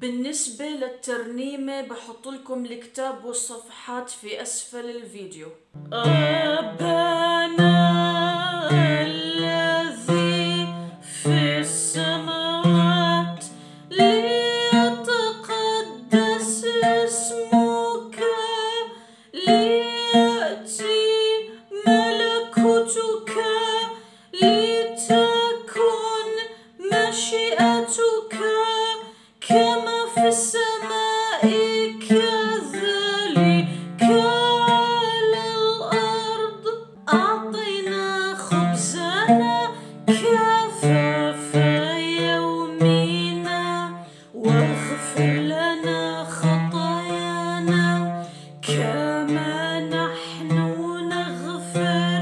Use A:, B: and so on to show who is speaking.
A: بالنسبة للترنيمة بحط لكم الكتاب والصفحات في أسفل الفيديو. أبانا الذي في السماوات ليتقدس اسمك ليأتي ملكوتك لتكن مشيئتك. كما في السماء كذلك على الأرض خبزنا كفاف يومنا واغفر لنا خطايانا كما نحن نغفر